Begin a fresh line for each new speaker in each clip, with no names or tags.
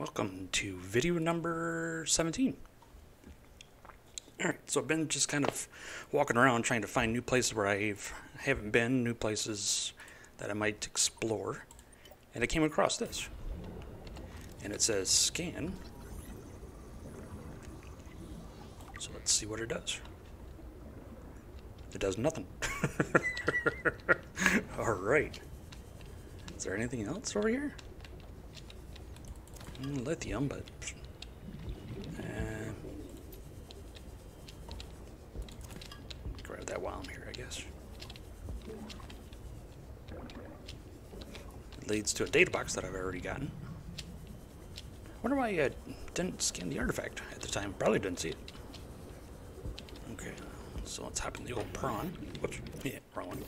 Welcome to video number 17. Alright, so I've been just kind of walking around trying to find new places where I've, haven't been, new places that I might explore. And I came across this. And it says scan. So let's see what it does. It does nothing. Alright. Is there anything else over here? Mm, lithium, but... Uh, grab that while I'm here, I guess. It leads to a data box that I've already gotten. I wonder why I didn't scan the artifact at the time. Probably didn't see it. Okay, so let's hop in the old prawn. Whoops, yeah, wrong one.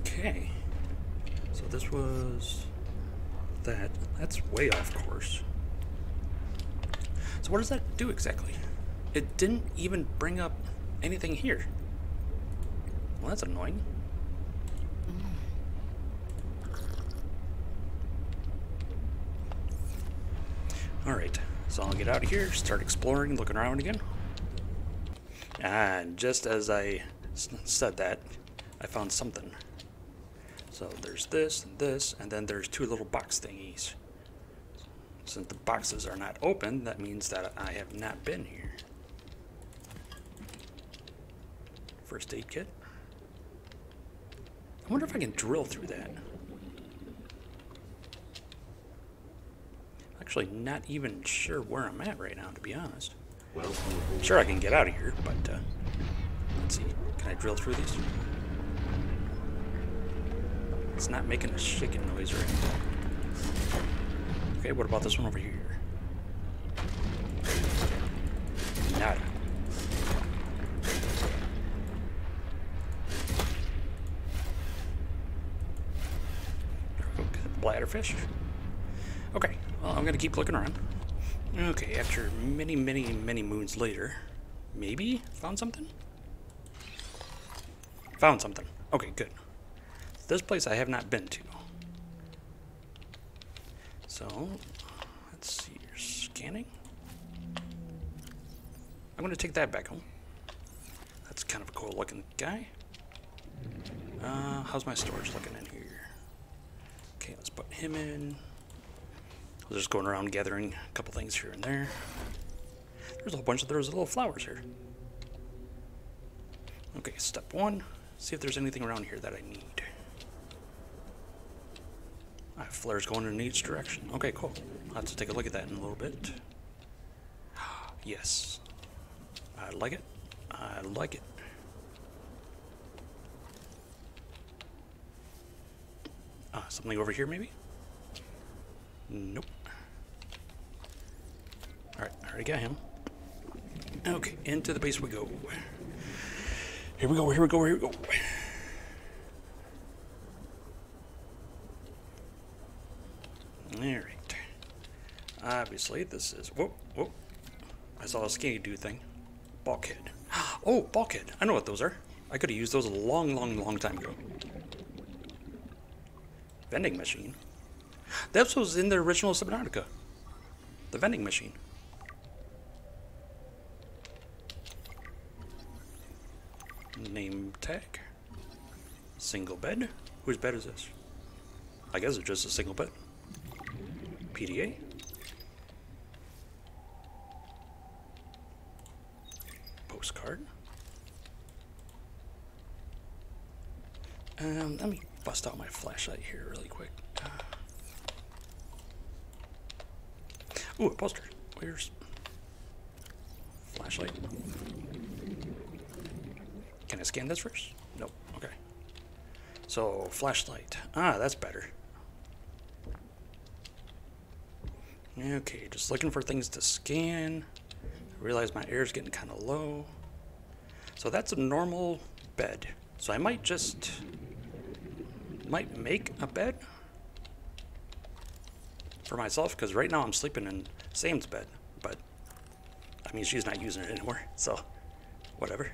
Okay. This was that. That's way off course. So what does that do exactly? It didn't even bring up anything here. Well, that's annoying. Alright, so I'll get out of here, start exploring, looking around again. And just as I said that, I found something. So there's this and this, and then there's two little box thingies. Since the boxes are not open, that means that I have not been here. First aid kit. I wonder if I can drill through that. Actually, not even sure where I'm at right now, to be honest. Well, sure I can get out of here, but uh, let's see. Can I drill through these? It's not making a shaking noise or anything. Okay, what about this one over here? Nada. Bladderfish. Okay, well, I'm gonna keep looking around. Okay, after many, many, many moons later, maybe found something? Found something. Okay, good. This place I have not been to. So, let's see, you're scanning. I'm going to take that back home. That's kind of a cool looking guy. Uh, how's my storage looking in here? Okay, let's put him in. I was just going around gathering a couple things here and there. There's a whole bunch of those little flowers here. Okay, step one. See if there's anything around here that I need. Have flares going in each direction. Okay, cool. I'll have to take a look at that in a little bit. yes. I like it. I like it. Uh, something over here, maybe? Nope. Alright, I already got him. Okay, into the base we go. Here we go, here we go, here we go. Alright. Obviously, this is... Whoop, whoop. I saw a skinny dude thing. Bulkhead. Oh, bulkhead. I know what those are. I could have used those a long, long, long time ago. Vending machine. That was in the original Subnautica. The vending machine. Name tag. Single bed. Whose bed is this? I guess it's just a single bed. PDA. Postcard. Um, let me bust out my flashlight here really quick. Uh, ooh, a poster. Where's flashlight? Can I scan this first? Nope. Okay. So, flashlight. Ah, that's better. Okay, just looking for things to scan. I realize my air is getting kind of low. So that's a normal bed. So I might just, might make a bed for myself because right now I'm sleeping in Sam's bed. But, I mean, she's not using it anymore, so whatever.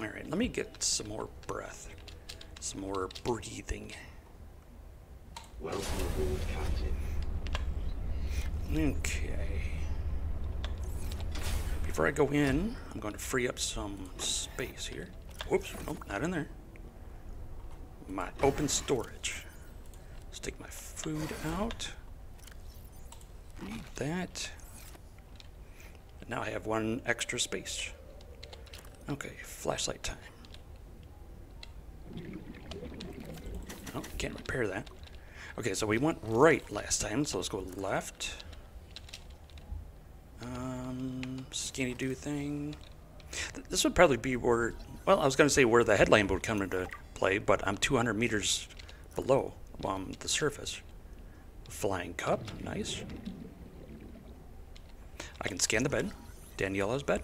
All right, let me get some more breath, some more breathing.
Welcome aboard, Captain.
Okay. Before I go in, I'm going to free up some space here. Whoops, nope, not in there. My open storage. Let's take my food out. Need that. And now I have one extra space. Okay, flashlight time. Oh, can't repair that. Okay, so we went right last time, so let's go left. Um, skinny do thing. This would probably be where, well, I was going to say where the headlamp would come into play, but I'm 200 meters below um, the surface. Flying cup, nice. I can scan the bed. Daniela's bed.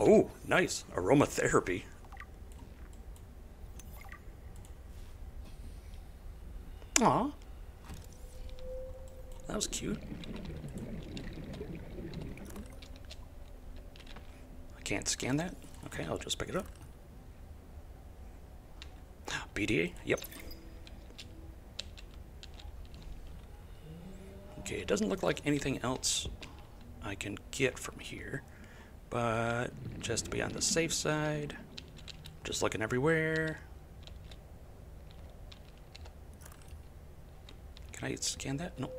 Oh, nice. Aromatherapy. Aw. That was cute. I can't scan that? Okay, I'll just pick it up. PDA? Yep. Okay, it doesn't look like anything else I can get from here. But just to be on the safe side, just looking everywhere. Can I scan that? No.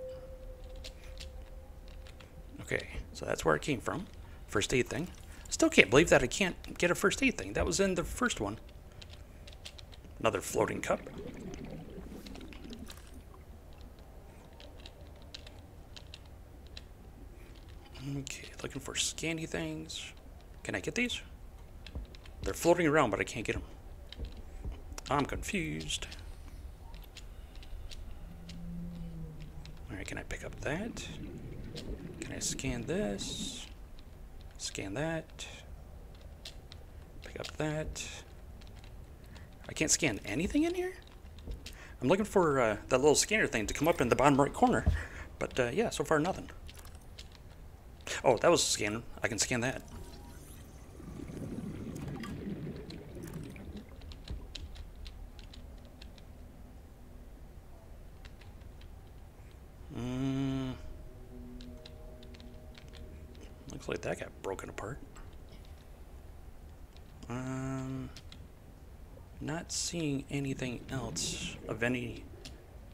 Okay, so that's where it came from. First aid thing. Still can't believe that I can't get a first aid thing. That was in the first one. Another floating cup. Okay, looking for scanny things. Can I get these? They're floating around, but I can't get them. I'm confused. Alright, can I pick up that? Can I scan this? Scan that. Pick up that. I can't scan anything in here? I'm looking for uh, that little scanner thing to come up in the bottom right corner. But uh, yeah, so far nothing. Oh, that was a scan. I can scan that. Looks like that got broken apart. Um, not seeing anything else of any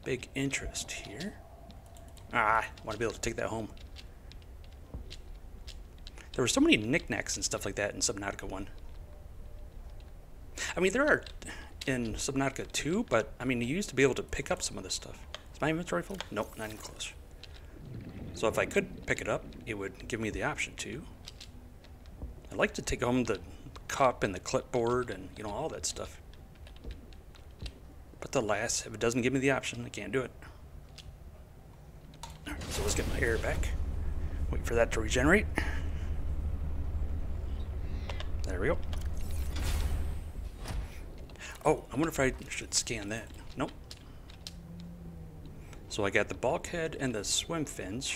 big interest here. Ah, want to be able to take that home. There were so many knickknacks and stuff like that in Subnautica 1. I mean, there are in Subnautica 2, but I mean, you used to be able to pick up some of this stuff. Is my inventory full? Nope, not even close. So if I could pick it up, it would give me the option to. I'd like to take home the cup and the clipboard and, you know, all that stuff. But alas, if it doesn't give me the option, I can't do it. Alright, so let's get my air back. Wait for that to regenerate. There we go. Oh, I wonder if I should scan that. Nope. So I got the bulkhead and the swim fins.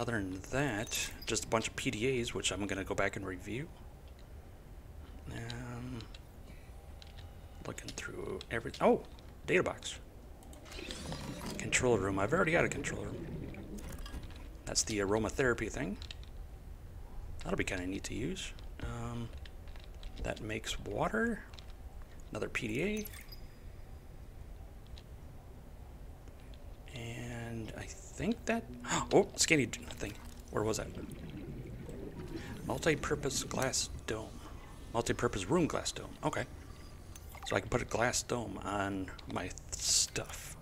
Other than that, just a bunch of PDAs, which I'm going to go back and review. Um, looking through every... Oh, data box. Control room. I've already got a control room. That's the aromatherapy thing. That'll be kind of neat to use. Um, that makes water. Another PDA. And I think that... Oh, skinny thing. Where was that? Multi-purpose glass dome. Multi-purpose room glass dome. Okay. So I can put a glass dome on my stuff.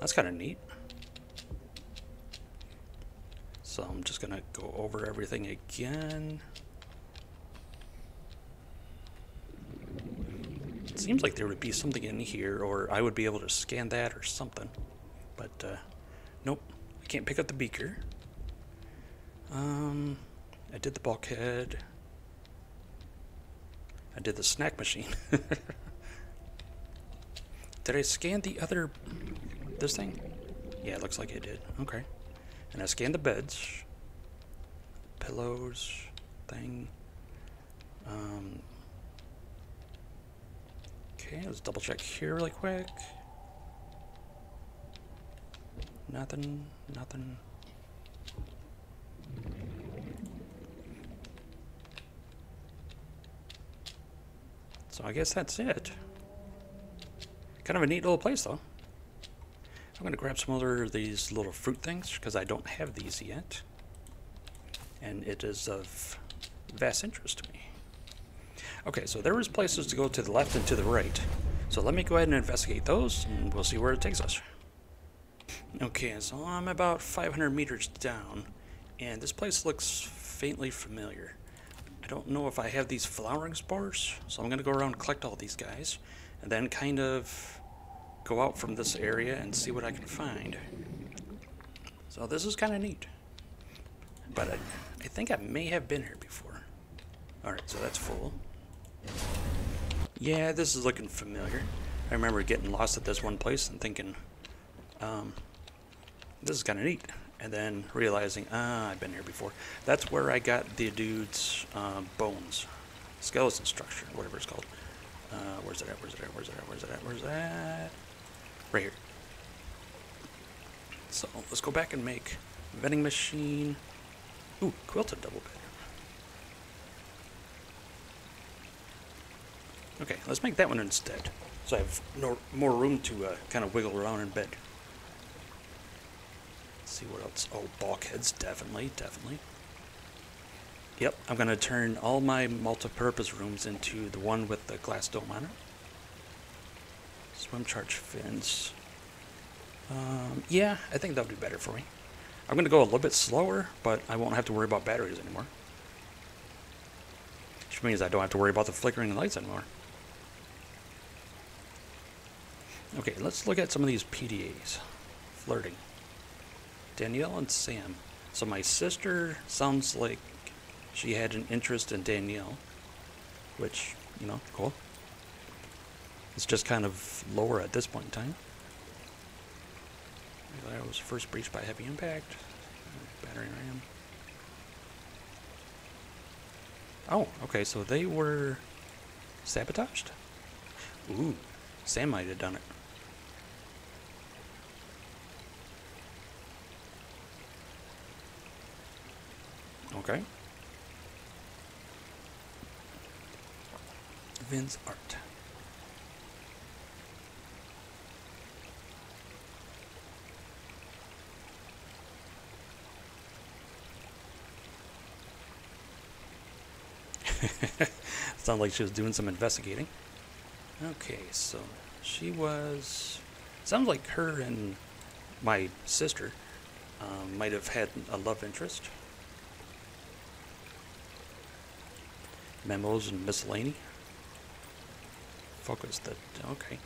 That's kind of neat. So I'm just going to go over everything again. It seems like there would be something in here, or I would be able to scan that or something. But, uh, nope. I can't pick up the beaker. Um, I did the bulkhead. I did the snack machine. did I scan the other... this thing? Yeah, it looks like I did. Okay. And I scanned the beds. Pillows. Thing. Um, Okay, let's double check here really quick. Nothing, nothing. So I guess that's it. Kind of a neat little place though. I'm going to grab some other of these little fruit things because I don't have these yet. And it is of vast interest to me. Okay, so there is places to go to the left and to the right. So let me go ahead and investigate those and we'll see where it takes us. Okay, so I'm about 500 meters down and this place looks faintly familiar. I don't know if I have these flowering spores, so I'm going to go around collect all these guys and then kind of go out from this area and see what I can find. So this is kind of neat. But I, I think I may have been here before. Alright, so that's full. Yeah, this is looking familiar. I remember getting lost at this one place and thinking, um, this is kind of neat. And then realizing, ah, I've been here before. That's where I got the dude's uh, bones, skeleton structure, whatever it's called. Uh, where's it at? Where's it at? Where's it at? Where's it at? Where's it at? Right here. So let's go back and make vending machine. Ooh, quilted double bed. Okay, let's make that one instead. So I have no, more room to uh, kind of wiggle around in bed. Let's see what else. Oh, bulkheads, definitely, definitely. Yep, I'm going to turn all my multi-purpose rooms into the one with the glass dome on it. Swim charge fins. Um, yeah, I think that would be better for me. I'm going to go a little bit slower, but I won't have to worry about batteries anymore. Which means I don't have to worry about the flickering lights anymore. Okay, let's look at some of these PDAs. Flirting. Danielle and Sam. So my sister sounds like she had an interest in Danielle, which, you know, cool. It's just kind of lower at this point in time. That was first breached by heavy impact. Battery ram. Oh, okay, so they were sabotaged? Ooh, Sam might have done it. Okay. Vince Art. Sounds like she was doing some investigating. Okay, so she was. Sounds like her and my sister um, might have had a love interest. Memos and miscellany. Focus that. Okay.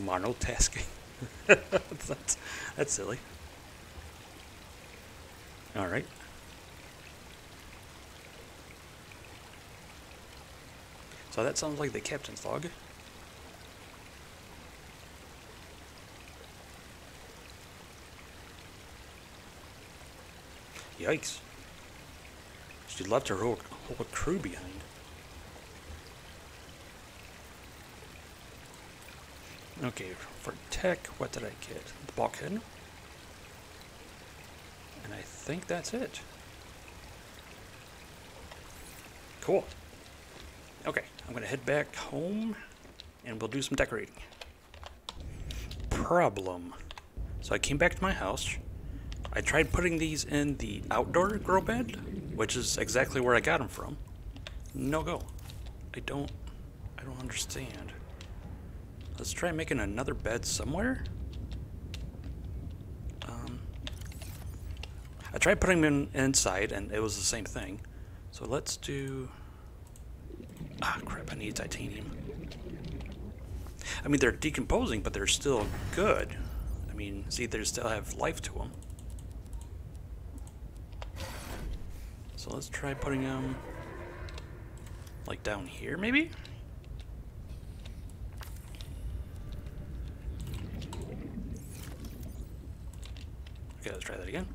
Monotasking. that's, that's silly. All right. So that sounds like the captain's log. Yikes. She left her whole, whole crew behind. Okay, for tech, what did I get? The bulkhead. And I think that's it. Cool. Okay, I'm going to head back home and we'll do some decorating. Problem. So I came back to my house. I tried putting these in the outdoor grow bed, which is exactly where I got them from. No go. I don't I don't understand. Let's try making another bed somewhere. Um, I tried putting them in, inside and it was the same thing. So let's do Ah, crap, I need titanium. I mean, they're decomposing, but they're still good. I mean, see, they still have life to them. So let's try putting them, like, down here, maybe? Okay, let's try that again.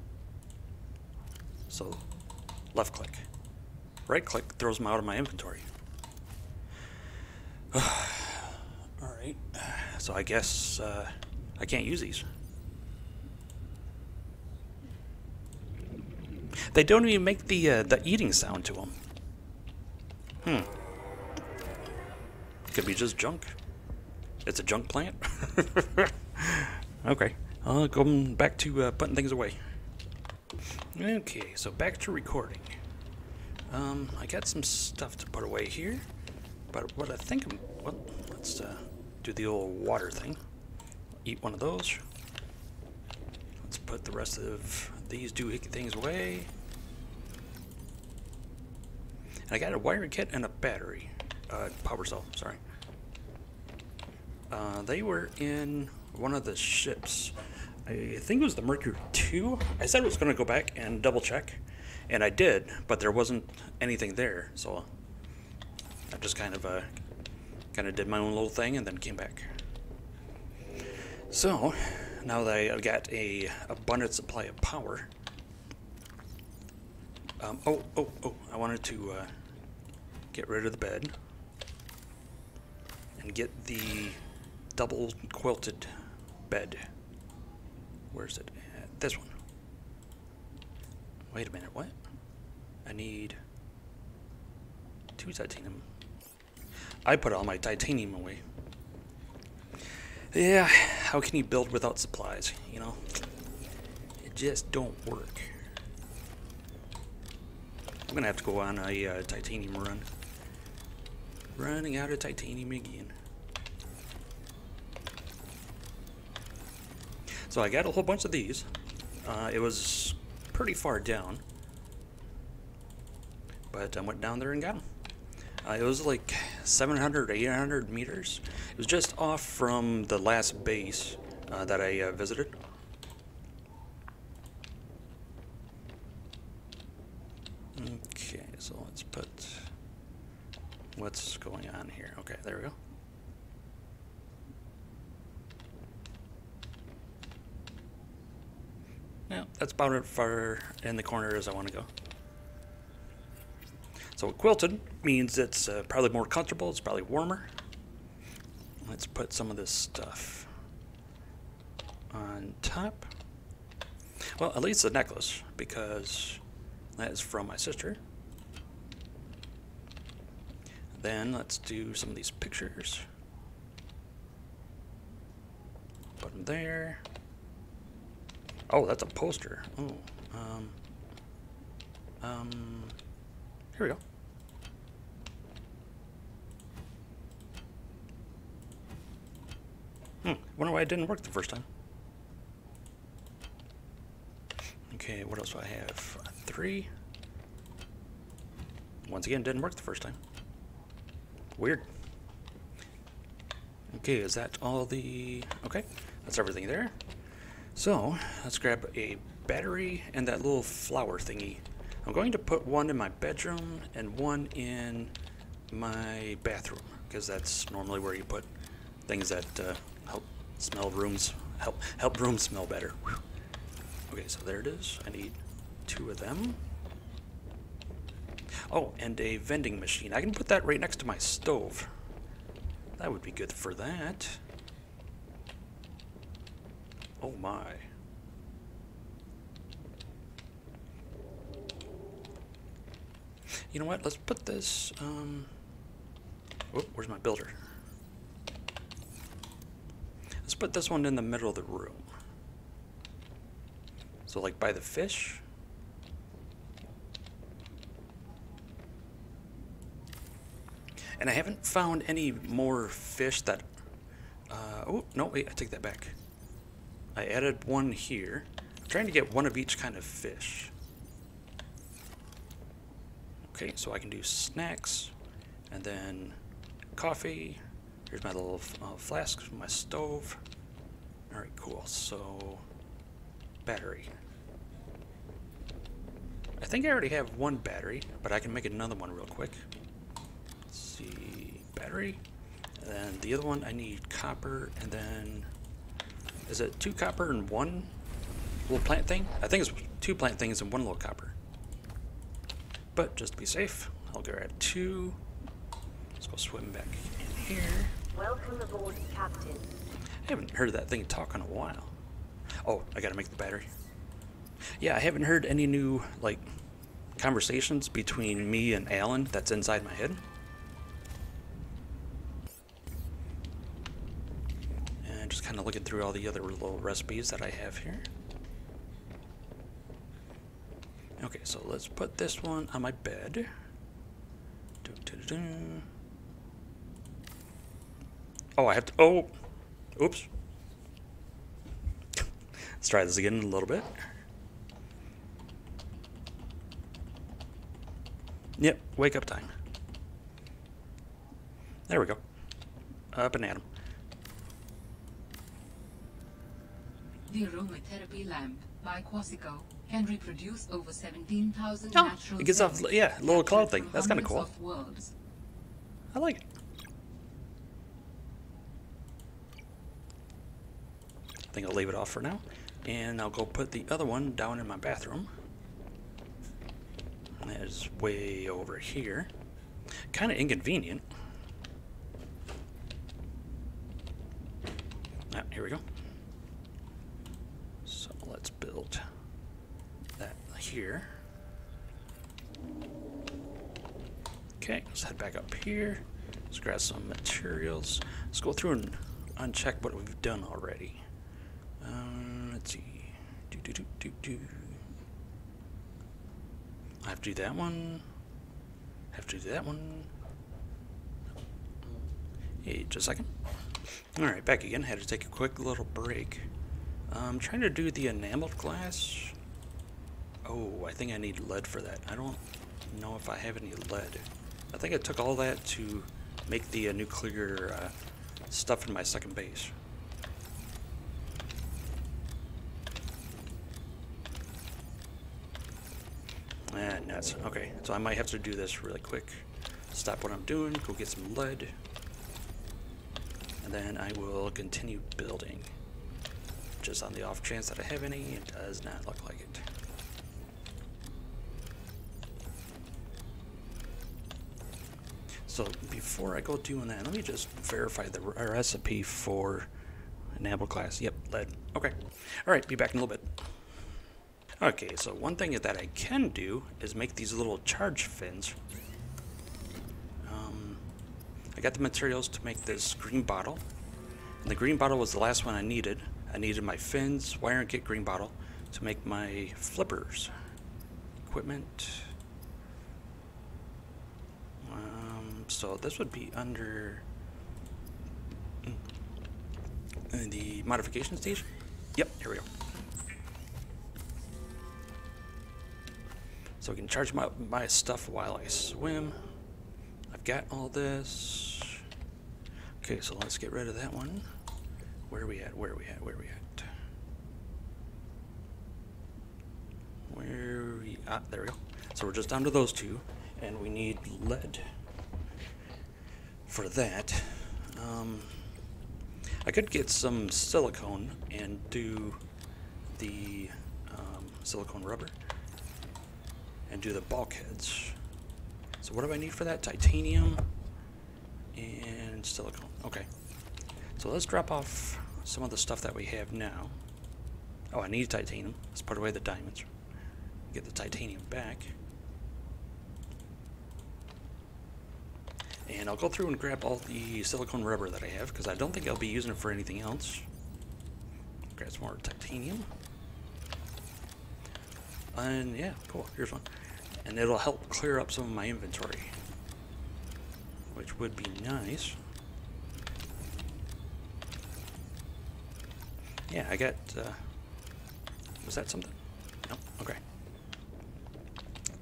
So, left click. right click throws them out of my inventory. Alright, so I guess uh, I can't use these. They don't even make the uh, the eating sound to them. Hmm. Could be just junk. It's a junk plant. okay, I'll go back to uh, putting things away. Okay, so back to recording. Um, I got some stuff to put away here, but what I think well, let's uh, do the old water thing. Eat one of those. Let's put the rest of these doohickey things away. And I got a wiring kit and a battery. Uh, power cell, sorry. Uh, they were in one of the ships. I think it was the Mercury 2. I said I was going to go back and double check, and I did, but there wasn't anything there, so I just kind of uh, kind of did my own little thing and then came back. So, now that I've got a abundant supply of power, um, oh, oh, oh, I wanted to uh, get rid of the bed and get the double quilted bed. Where's it? Uh, this one. Wait a minute, what? I need two titanium. I put all my titanium away. Yeah, how can you build without supplies, you know? It just don't work. I'm gonna have to go on a uh, titanium run. Running out of titanium again. So I got a whole bunch of these. Uh, it was pretty far down. But I went down there and got them. Uh, it was like 700 800 meters. It was just off from the last base uh, that I uh, visited. Okay, so let's put what's going on here. Okay, there we go. Yeah, that's about as far in the corner as I want to go. So quilted means it's uh, probably more comfortable, it's probably warmer. Let's put some of this stuff on top. Well, at least the necklace, because that is from my sister. Then let's do some of these pictures. Put them there. Oh, that's a poster. Oh, um, um, here we go. Hmm, wonder why it didn't work the first time. Okay, what else do I have? Three. Once again, didn't work the first time. Weird. Okay, is that all the... Okay, that's everything there. So, let's grab a battery and that little flower thingy. I'm going to put one in my bedroom and one in my bathroom, because that's normally where you put things that uh, help smell rooms, help help rooms smell better. Whew. Okay, so there it is. I need two of them. Oh, and a vending machine. I can put that right next to my stove. That would be good for that. Oh my. You know what? Let's put this. Um, oh, where's my builder? Let's put this one in the middle of the room. So, like by the fish. And I haven't found any more fish that. Uh, oh, no, wait, I take that back. I added one here. I'm trying to get one of each kind of fish. Okay, so I can do snacks, and then coffee. Here's my little uh, flask from my stove. Alright, cool. So, battery. I think I already have one battery, but I can make another one real quick. Let's see, battery. And then the other one, I need copper, and then is it two copper and one little plant thing? I think it's two plant things and one little copper. But just to be safe, I'll go grab two. Let's go swim back in here.
Welcome aboard, Captain.
I haven't heard that thing talk in a while. Oh, I gotta make the battery. Yeah, I haven't heard any new, like, conversations between me and Al-An that's inside my head. And just kind of looking through all the other little recipes that I have here. Okay, so let's put this one on my bed. Dun, dun, dun. Oh, I have to. Oh! Oops. Let's try this again in a little bit. Yep, wake up time. There we go. Up and at 'em.
The aromatherapy lamp by Quasico can reproduce over 17,000
Oh,
natural
it gives off- yeah, little cloud thing. That's cool.
of worlds.
I like it. I think I'll leave it off for now. And I'll go put the other one down in my bathroom. That is way over here. Kind of inconvenient. Ah, here we go. So let's build that here. Okay, let's head back up here. Let's grab some materials. Let's go through and uncheck what we've done already. Um, let's see. Do, do, do, do, do. I have to do that one. I Have to do that one. Hey, just a second. Alright, back again. Had to take a quick little break. I'm trying to do the enameled glass. Oh, I think I need lead for that. I don't know if I have any lead. I think I took all that to make the uh, nuclear uh, stuff in my second base. Ah, nuts. Okay, so I might have to do this really quick. Stop what I'm doing, go get some lead, and then I will continue building. Just on the off chance that I have any, it does not look like it. So before I go doing that, let me just verify the recipe for enamel glass. Yep, lead. Okay. All right, be back in a little bit. Okay, so one thing that I can do is make these little charge fins. Um, I got the materials to make this green bottle. And the green bottle was the last one I needed. I needed my fins, wire and kit green bottle to make my flippers. Equipment. Um, so this would be under mm, the modification stage. Yep, here we go. So we can charge my, my stuff while I swim. I've got all this. Okay, so let's get rid of that one. Where are we at? Where are we at? Where are we at? Where are we? Ah, there we go. So we're just down to those two, and we need lead for that. Um, I could get some silicone and do the um, silicone rubber and do the bulkheads. So what do I need for that? Titanium and silicone. Okay. So let's drop off some of the stuff that we have now. Oh, I need titanium. Let's put away the diamonds. Get the titanium back. And I'll go through and grab all the silicone rubber that I have because I don't think I'll be using it for anything else. Grab some more titanium. And yeah, cool. Here's one. And it'll help clear up some of my inventory. Which would be nice. Yeah, I got, uh, was that something? No, okay.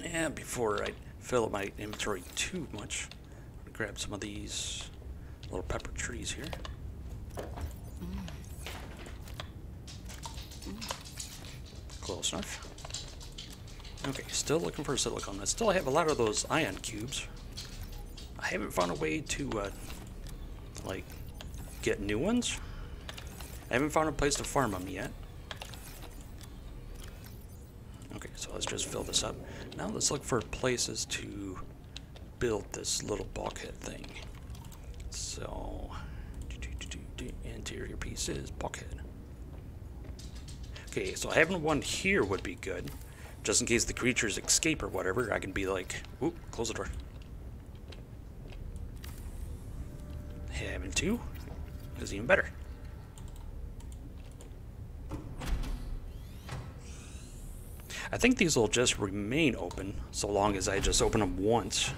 And before I fill up my inventory too much, grab some of these little pepper trees here. Close enough. Okay, still looking for silicone. I still have a lot of those ion cubes. I haven't found a way to, uh, like, get new ones. I haven't found a place to farm them yet. Okay, so let's just fill this up. Now let's look for places to build this little bulkhead thing. So, interior pieces, bulkhead. Okay, so having one here would be good. Just in case the creatures escape or whatever, I can be like, whoop, close the door. Having two is even better. I think these will just remain open so long as I just open them once.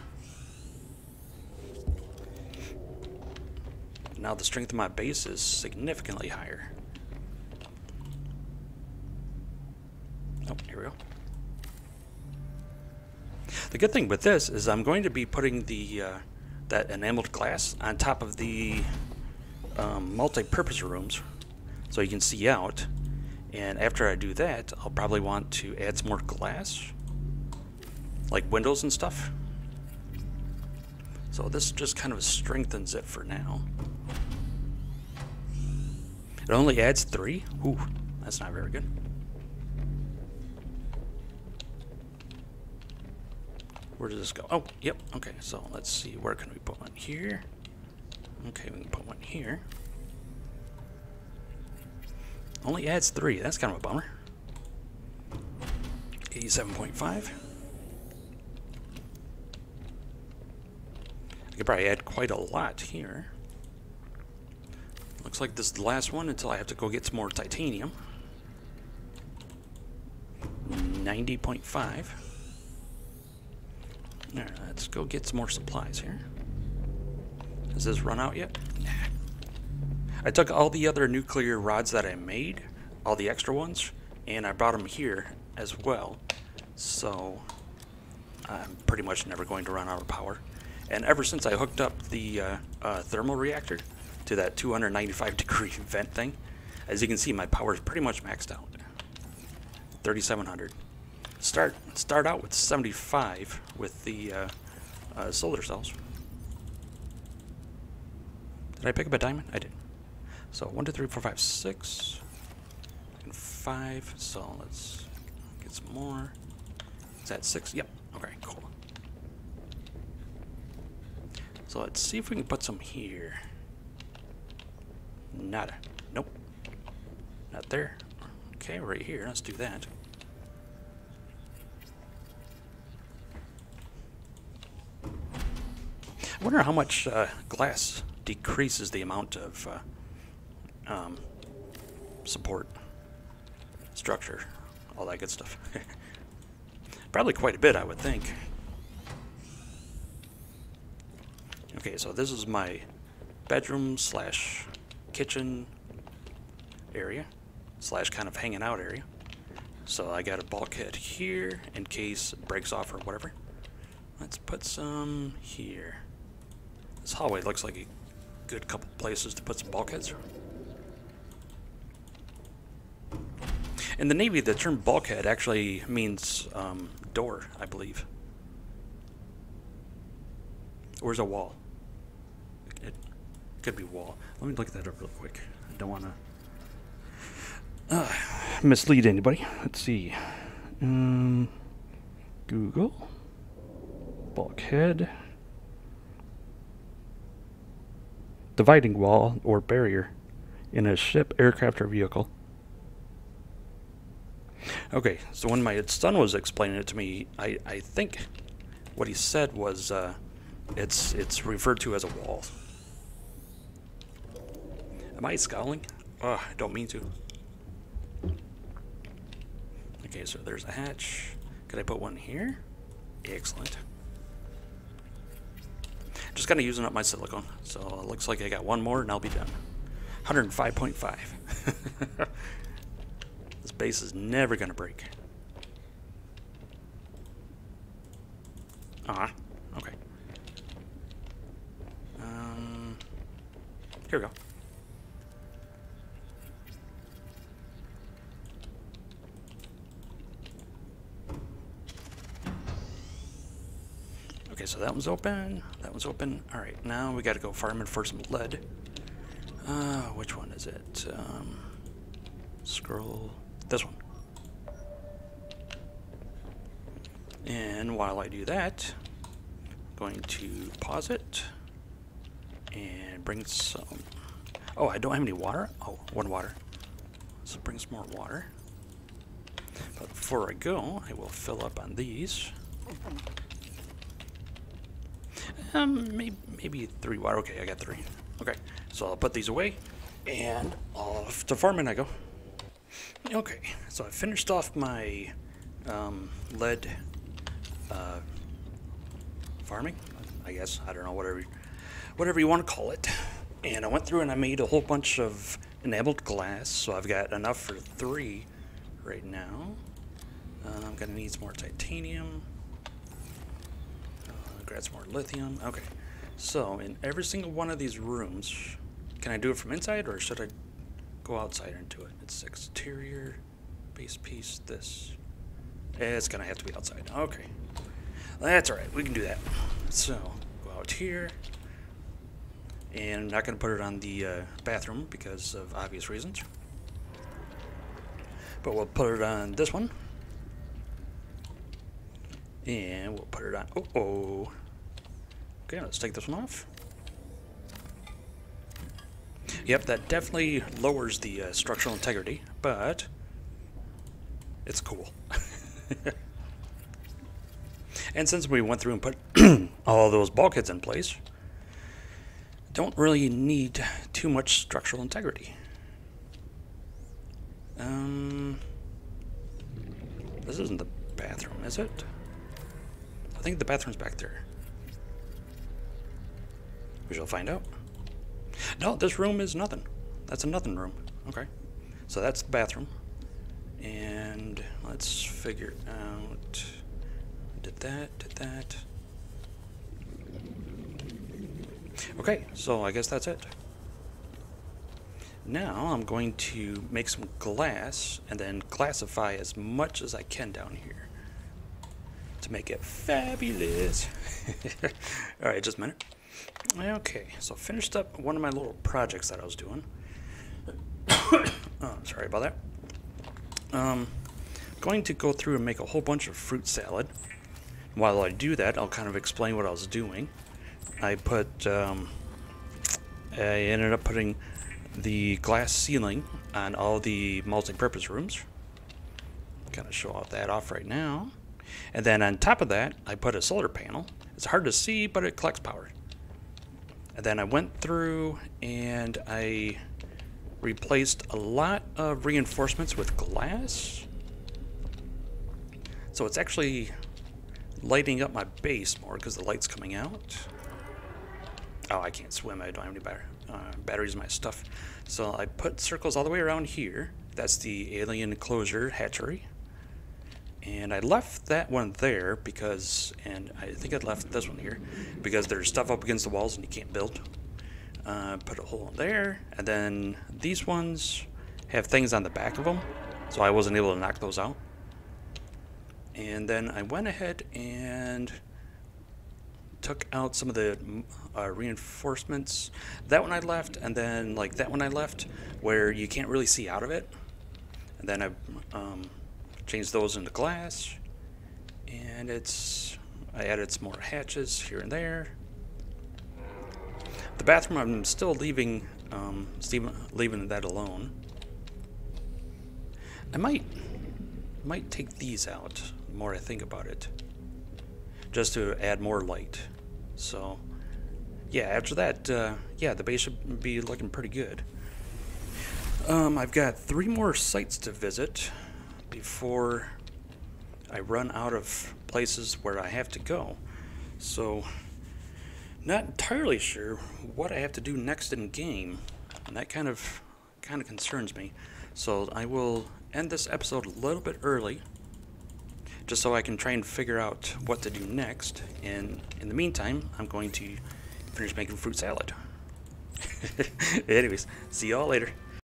Now the strength of my base is significantly higher. Oh, here we go. The good thing with this is I'm going to be putting the uh, that enameled glass on top of the um, multi-purpose rooms so you can see out and after I do that I'll probably want to add some more glass like windows and stuff so this just kind of strengthens it for now it only adds three Ooh, that's not very good Where does this go? Oh, yep. Okay, so let's see. Where can we put one here? Okay, we can put one here. Only adds three. That's kind of a bummer. 87.5. I could probably add quite a lot here. Looks like this is the last one until I have to go get some more titanium. 90.5. Alright, let's go get some more supplies here. Has this run out yet? Nah. I took all the other nuclear rods that I made, all the extra ones, and I brought them here as well. So, I'm pretty much never going to run out of power. And ever since I hooked up the uh, uh, thermal reactor to that 295 degree vent thing, as you can see, my power is pretty much maxed out. 3700 start start out with 75 with the uh, uh, solar cells. Did I pick up a diamond? I did. So one, two, three, four, five, six, and five. So let's get some more. Is that six? Yep. Okay, cool. So let's see if we can put some here. Nada. Nope. Not there. Okay, right here. Let's do that. I wonder how much uh, glass decreases the amount of uh, um, support, structure, all that good stuff. Probably quite a bit, I would think. Okay, so this is my bedroom slash kitchen area slash kind of hanging out area. So I got a bulkhead here in case it breaks off or whatever. Let's put some here. This hallway looks like a good couple places to put some bulkheads. In the Navy, the term bulkhead actually means um, door, I believe. Where's a wall? Could be wall. Let me look that up real quick. I don't want to uh, mislead anybody. Let's see. Um, Google bulkhead. dividing wall or barrier in a ship, aircraft, or vehicle. Okay, so when my son was explaining it to me, I, I think what he said was uh, it's it's referred to as a wall. Am I scowling? Oh, I don't mean to. Okay, so there's a hatch. Could I put one here? Excellent. Just kind of using up my silicone. So it looks like I got one more and I'll be done. 105.5. this base is never going to break. Ah, okay. Um, here we go. Okay, so that one's open. That one's open. All right, now we got to go farming for some lead. Uh, which one is it? Um, scroll. This one. And while I do that, I'm going to pause it and bring some. Oh, I don't have any water? Oh, one water. So bring some more water. But before I go, I will fill up on these. Um, maybe, maybe three water. Okay, I got three. Okay, so I'll put these away, and off to farming I go. Okay, so I finished off my um, lead uh, farming, I guess. I don't know, whatever, whatever you want to call it. And I went through and I made a whole bunch of enameled glass, so I've got enough for three right now. Uh, I'm gonna need some more titanium. Grab some more lithium. Okay, so in every single one of these rooms, can I do it from inside or should I go outside into it? It's exterior, base piece, this. It's gonna have to be outside. Okay, that's all right. We can do that. So go out here, and I'm not gonna put it on the uh, bathroom because of obvious reasons. But we'll put it on this one. And we'll put it on. Oh, oh. Okay, let's take this one off. Yep, that definitely lowers the uh, structural integrity, but it's cool. and since we went through and put all those bulkheads in place, don't really need too much structural integrity. Um, this isn't the bathroom, is it? I think the bathroom's back there. We shall find out. No, this room is nothing. That's a nothing room. Okay. So that's the bathroom. And let's figure out. Did that, did that. Okay, so I guess that's it. Now I'm going to make some glass and then classify as much as I can down here to make it fabulous. Alright, just a minute. Okay, so finished up one of my little projects that I was doing. oh, sorry about that. Um, going to go through and make a whole bunch of fruit salad. While I do that, I'll kind of explain what I was doing. I put, um, I ended up putting the glass ceiling on all the multi-purpose rooms. Kind of show off that off right now. And then on top of that, I put a solar panel. It's hard to see, but it collects power. And then I went through and I replaced a lot of reinforcements with glass. So it's actually lighting up my base more because the light's coming out. Oh, I can't swim. I don't have any battery, uh, batteries in my stuff. So I put circles all the way around here. That's the alien enclosure hatchery. And I left that one there because, and I think I left this one here, because there's stuff up against the walls and you can't build. Uh, put a hole in there, and then these ones have things on the back of them, so I wasn't able to knock those out. And then I went ahead and took out some of the uh, reinforcements. That one I left, and then like that one I left, where you can't really see out of it. And then I um, changed those into glass, and it's I added some more hatches here and there. The bathroom I'm still leaving um, leaving that alone. I might might take these out the more I think about it, just to add more light. So, yeah, after that, uh, yeah, the base should be looking pretty good. Um, I've got three more sites to visit before I run out of places where I have to go. So, not entirely sure what I have to do next in game, and that kind of kind of concerns me. So I will end this episode a little bit early just so I can try and figure out what to do next. And in the meantime, I'm going to finish making fruit salad. Anyways, see y'all later.